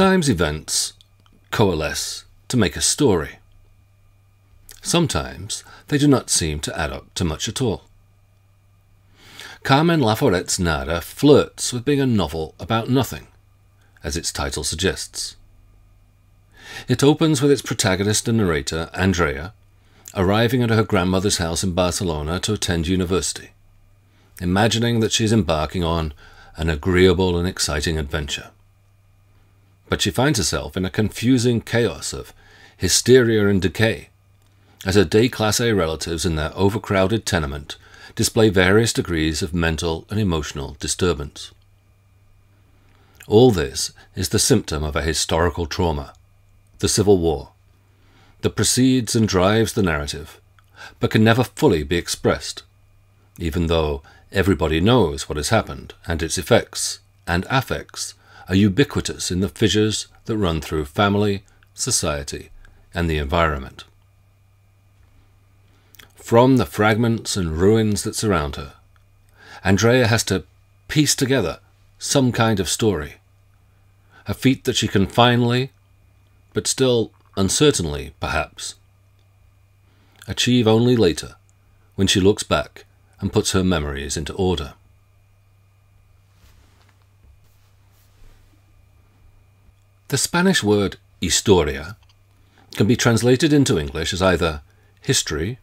Sometimes events coalesce to make a story. Sometimes they do not seem to add up to much at all. Carmen Laforet's Nada flirts with being a novel about nothing, as its title suggests. It opens with its protagonist and narrator, Andrea, arriving at her grandmother's house in Barcelona to attend university, imagining that she is embarking on an agreeable and exciting adventure. But she finds herself in a confusing chaos of hysteria and decay, as her déclassé relatives in their overcrowded tenement display various degrees of mental and emotional disturbance. All this is the symptom of a historical trauma, the Civil War, that precedes and drives the narrative, but can never fully be expressed, even though everybody knows what has happened and its effects and affects are ubiquitous in the fissures that run through family, society, and the environment. From the fragments and ruins that surround her, Andrea has to piece together some kind of story, a feat that she can finally, but still uncertainly, perhaps, achieve only later, when she looks back and puts her memories into order. The Spanish word historia can be translated into English as either history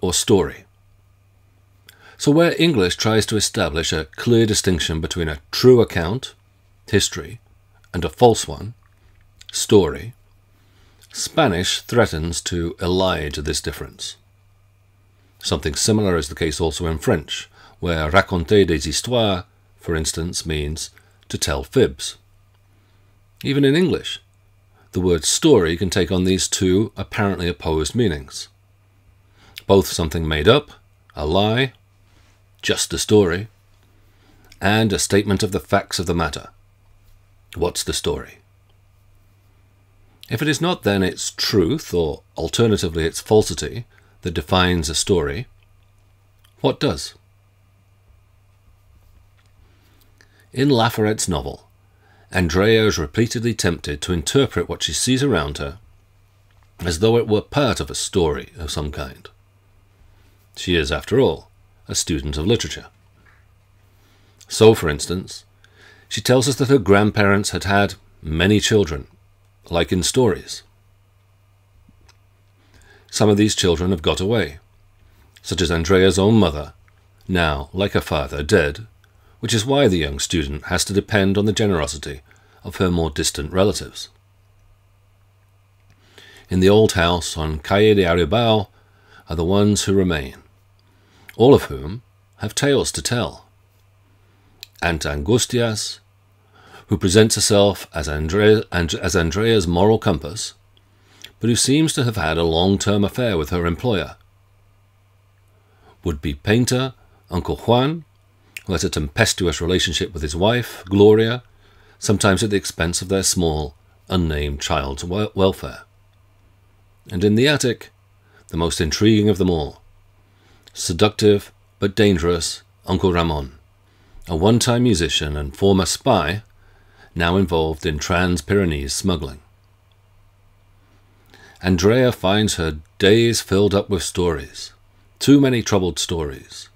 or story. So, where English tries to establish a clear distinction between a true account, history, and a false one, story, Spanish threatens to elide this difference. Something similar is the case also in French, where raconter des histoires, for instance, means to tell fibs. Even in English, the word story can take on these two apparently opposed meanings. Both something made up, a lie, just a story, and a statement of the facts of the matter. What's the story? If it is not then its truth, or alternatively its falsity, that defines a story, what does? In Laforet's novel, Andrea is repeatedly tempted to interpret what she sees around her as though it were part of a story of some kind. She is, after all, a student of literature. So, for instance, she tells us that her grandparents had had many children, like in stories. Some of these children have got away, such as Andrea's own mother, now, like her father, dead, which is why the young student has to depend on the generosity of her more distant relatives. In the old house on Calle de Aribau are the ones who remain, all of whom have tales to tell. Aunt Angustias, who presents herself as, as Andrea's moral compass, but who seems to have had a long-term affair with her employer. Would-be painter Uncle Juan, who has a tempestuous relationship with his wife, Gloria, sometimes at the expense of their small, unnamed child's welfare. And in the attic, the most intriguing of them all, seductive but dangerous Uncle Ramon, a one-time musician and former spy, now involved in trans-Pyrenees smuggling. Andrea finds her days filled up with stories, too many troubled stories,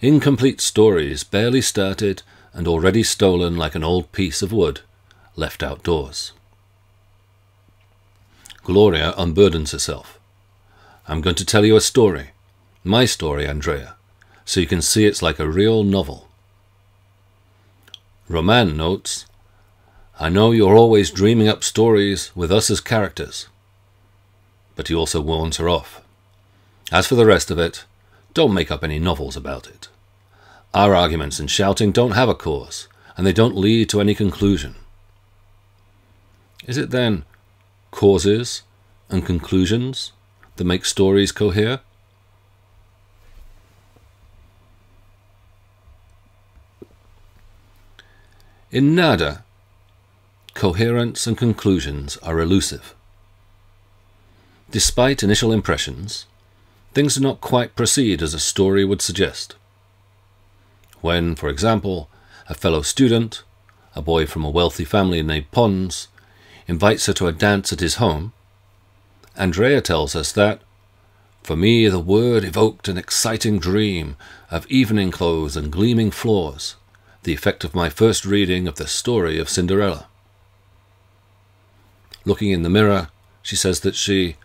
incomplete stories barely started and already stolen like an old piece of wood left outdoors. Gloria unburdens herself. I'm going to tell you a story, my story, Andrea, so you can see it's like a real novel. Roman notes, I know you're always dreaming up stories with us as characters. But he also warns her off. As for the rest of it, don't make up any novels about it. Our arguments and shouting don't have a cause, and they don't lead to any conclusion. Is it then causes and conclusions that make stories cohere? In Nada, coherence and conclusions are elusive. Despite initial impressions, things do not quite proceed as a story would suggest when, for example, a fellow student, a boy from a wealthy family named Pons, invites her to a dance at his home, Andrea tells us that, for me the word evoked an exciting dream of evening clothes and gleaming floors, the effect of my first reading of the story of Cinderella. Looking in the mirror, she says that she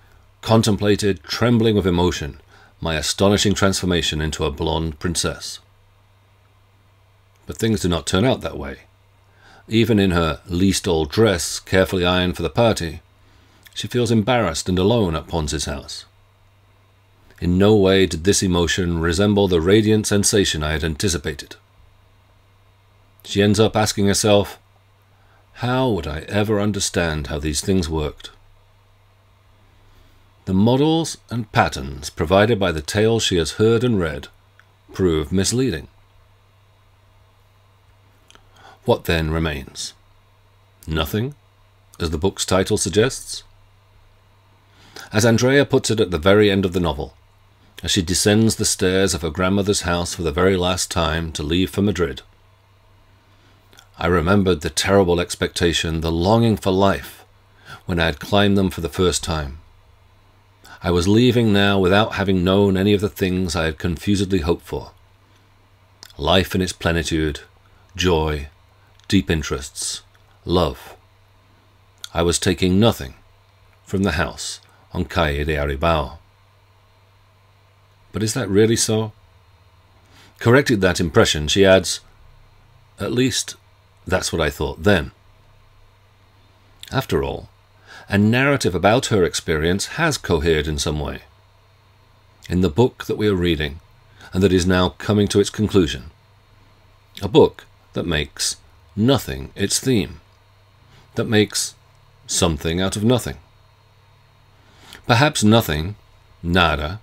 contemplated, trembling with emotion, my astonishing transformation into a blonde princess. But things do not turn out that way. Even in her least old dress, carefully ironed for the party, she feels embarrassed and alone at Pons's house. In no way did this emotion resemble the radiant sensation I had anticipated. She ends up asking herself, how would I ever understand how these things worked? The models and patterns provided by the tales she has heard and read prove misleading. What then remains? Nothing, as the book's title suggests? As Andrea puts it at the very end of the novel, as she descends the stairs of her grandmother's house for the very last time to leave for Madrid, I remembered the terrible expectation, the longing for life, when I had climbed them for the first time. I was leaving now without having known any of the things I had confusedly hoped for. Life in its plenitude, joy, deep interests, love. I was taking nothing from the house on Calle de Aribau. But is that really so? Corrected that impression, she adds, At least, that's what I thought then. After all, a narrative about her experience has cohered in some way. In the book that we are reading, and that is now coming to its conclusion. A book that makes nothing its theme, that makes something out of nothing. Perhaps nothing, nada,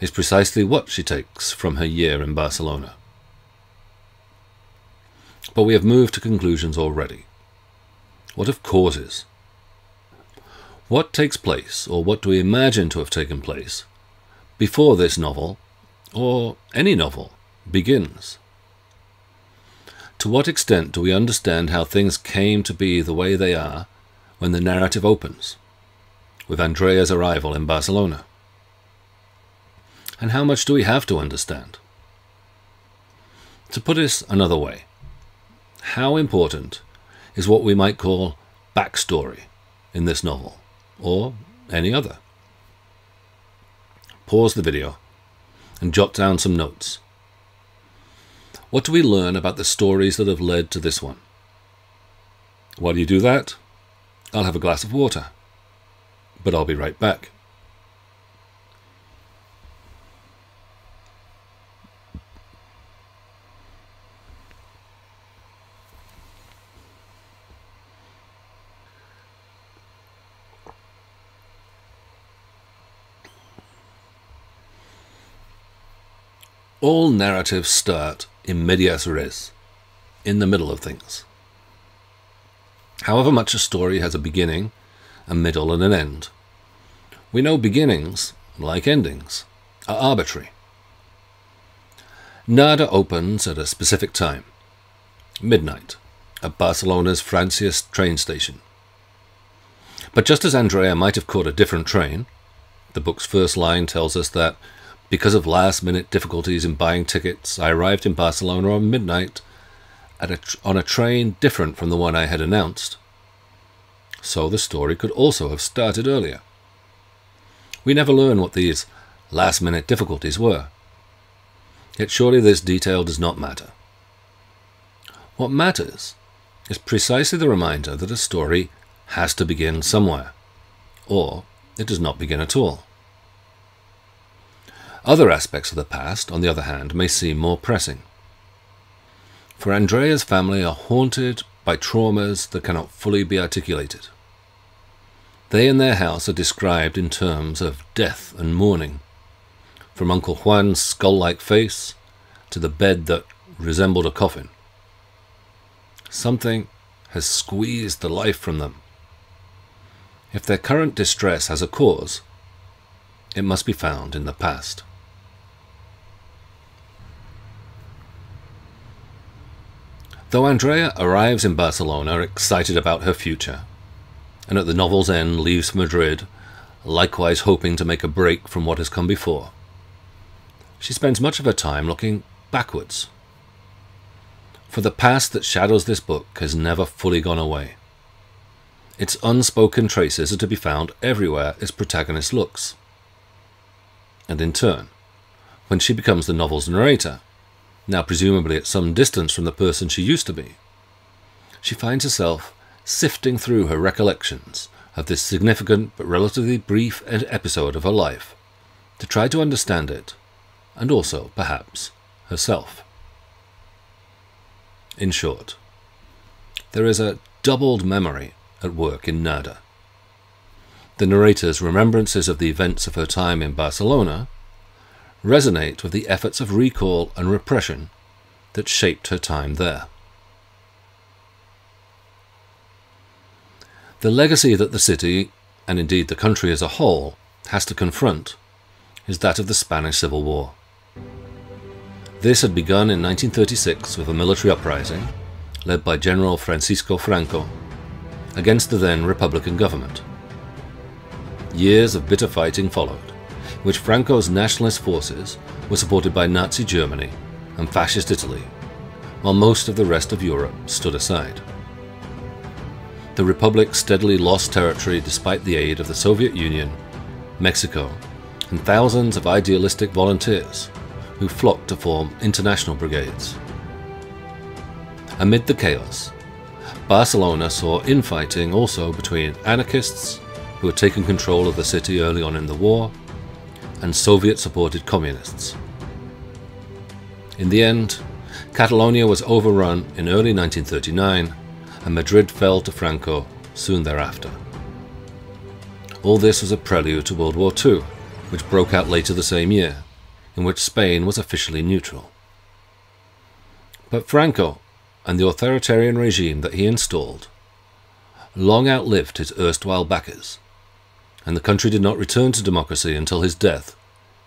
is precisely what she takes from her year in Barcelona. But we have moved to conclusions already. What of causes? What takes place, or what do we imagine to have taken place, before this novel, or any novel, begins? To what extent do we understand how things came to be the way they are when the narrative opens, with Andrea's arrival in Barcelona? And how much do we have to understand? To put this another way, how important is what we might call backstory in this novel, or any other? Pause the video and jot down some notes. What do we learn about the stories that have led to this one? While you do that, I'll have a glass of water. But I'll be right back. All narratives start in medias res, in the middle of things. However much a story has a beginning, a middle, and an end, we know beginnings, like endings, are arbitrary. Nada opens at a specific time, midnight, at Barcelona's Francia train station. But just as Andrea might have caught a different train, the book's first line tells us that because of last minute difficulties in buying tickets, I arrived in Barcelona on midnight a on a train different from the one I had announced. So the story could also have started earlier. We never learn what these last minute difficulties were. Yet surely this detail does not matter. What matters is precisely the reminder that a story has to begin somewhere, or it does not begin at all. Other aspects of the past, on the other hand, may seem more pressing. For Andrea's family are haunted by traumas that cannot fully be articulated. They and their house are described in terms of death and mourning, from Uncle Juan's skull like face to the bed that resembled a coffin. Something has squeezed the life from them. If their current distress has a cause, it must be found in the past. Though Andrea arrives in Barcelona excited about her future, and at the novel's end leaves Madrid, likewise hoping to make a break from what has come before, she spends much of her time looking backwards. For the past that shadows this book has never fully gone away. Its unspoken traces are to be found everywhere its protagonist looks. And in turn, when she becomes the novel's narrator, now presumably at some distance from the person she used to be, she finds herself sifting through her recollections of this significant but relatively brief episode of her life to try to understand it, and also, perhaps, herself. In short, there is a doubled memory at work in Nada. The narrator's remembrances of the events of her time in Barcelona resonate with the efforts of recall and repression that shaped her time there. The legacy that the city, and indeed the country as a whole, has to confront is that of the Spanish Civil War. This had begun in 1936 with a military uprising led by General Francisco Franco against the then Republican government. Years of bitter fighting followed, which Franco's nationalist forces were supported by Nazi Germany and Fascist Italy, while most of the rest of Europe stood aside. The Republic steadily lost territory despite the aid of the Soviet Union, Mexico, and thousands of idealistic volunteers who flocked to form international brigades. Amid the chaos, Barcelona saw infighting also between anarchists, who had taken control of the city early on in the war, and Soviet supported communists. In the end, Catalonia was overrun in early 1939 and Madrid fell to Franco soon thereafter. All this was a prelude to World War II, which broke out later the same year, in which Spain was officially neutral. But Franco and the authoritarian regime that he installed long outlived his erstwhile backers, and the country did not return to democracy until his death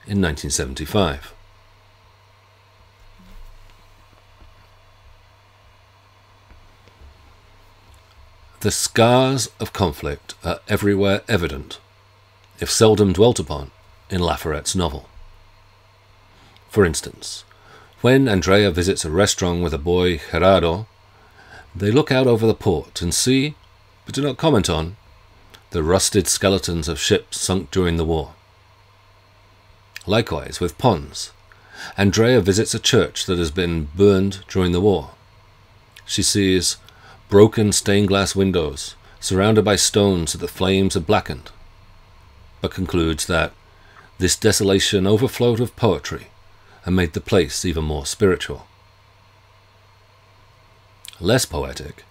in 1975. The scars of conflict are everywhere evident, if seldom dwelt upon, in Laforet's novel. For instance, when Andrea visits a restaurant with a boy, Gerardo, they look out over the port and see, but do not comment on, the rusted skeletons of ships sunk during the war. Likewise with Pons. Andrea visits a church that has been burned during the war. She sees broken stained glass windows, surrounded by stones that the flames have blackened, but concludes that this desolation overflowed with poetry and made the place even more spiritual. Less poetic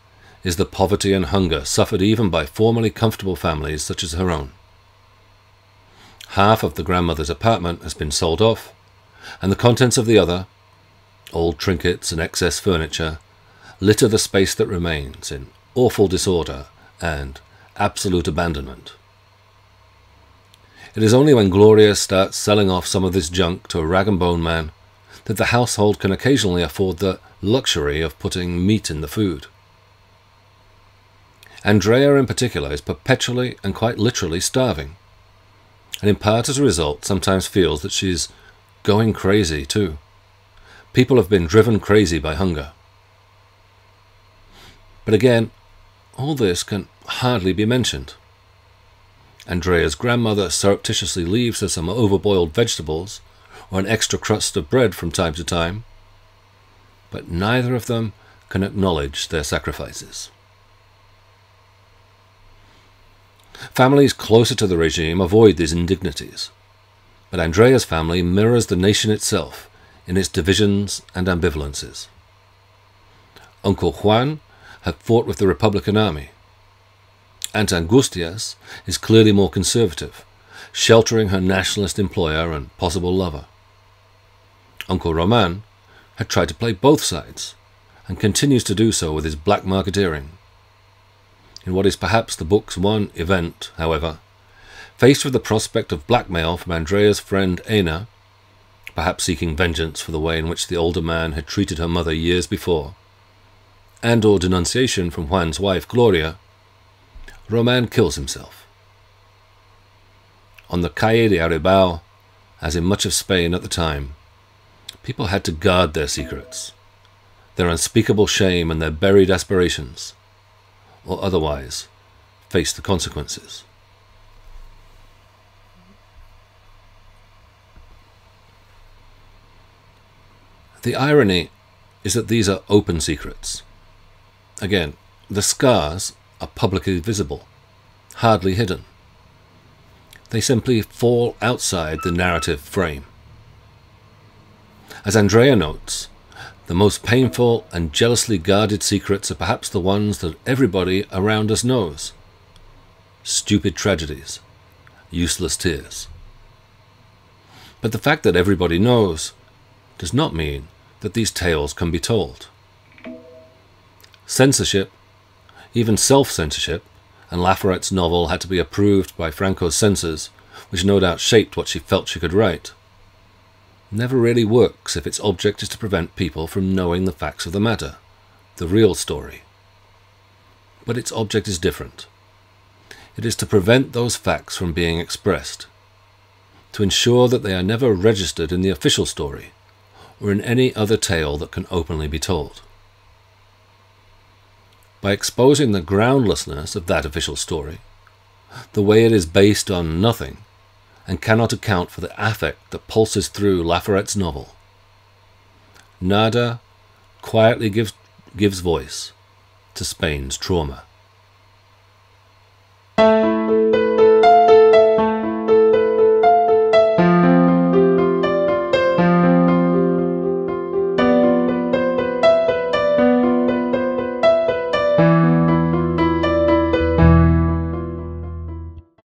is the poverty and hunger suffered even by formerly comfortable families such as her own. Half of the grandmother's apartment has been sold off, and the contents of the other, old trinkets and excess furniture, litter the space that remains in awful disorder and absolute abandonment. It is only when Gloria starts selling off some of this junk to a rag and bone man that the household can occasionally afford the luxury of putting meat in the food. Andrea, in particular, is perpetually and quite literally starving, and in part as a result sometimes feels that she's going crazy too. People have been driven crazy by hunger. But again, all this can hardly be mentioned. Andrea's grandmother surreptitiously leaves her some overboiled vegetables or an extra crust of bread from time to time, but neither of them can acknowledge their sacrifices. Families closer to the regime avoid these indignities, but Andrea's family mirrors the nation itself in its divisions and ambivalences. Uncle Juan had fought with the Republican Army. Aunt Angustias is clearly more conservative, sheltering her nationalist employer and possible lover. Uncle Roman had tried to play both sides, and continues to do so with his black marketeering. In what is perhaps the book's one event, however, faced with the prospect of blackmail from Andrea's friend Ena, perhaps seeking vengeance for the way in which the older man had treated her mother years before, and or denunciation from Juan's wife Gloria, Roman kills himself. On the Calle de Aribau, as in much of Spain at the time, people had to guard their secrets, their unspeakable shame and their buried aspirations, or otherwise face the consequences. The irony is that these are open secrets. Again, the scars are publicly visible, hardly hidden. They simply fall outside the narrative frame. As Andrea notes, the most painful and jealously guarded secrets are perhaps the ones that everybody around us knows. Stupid tragedies, useless tears. But the fact that everybody knows does not mean that these tales can be told. Censorship, even self censorship, and Laforet's novel had to be approved by Franco's censors, which no doubt shaped what she felt she could write, never really works if its object is to prevent people from knowing the facts of the matter, the real story. But its object is different. It is to prevent those facts from being expressed, to ensure that they are never registered in the official story, or in any other tale that can openly be told. By exposing the groundlessness of that official story, the way it is based on nothing, and cannot account for the affect that pulses through Laforet's novel, Nada quietly gives, gives voice to Spain's trauma.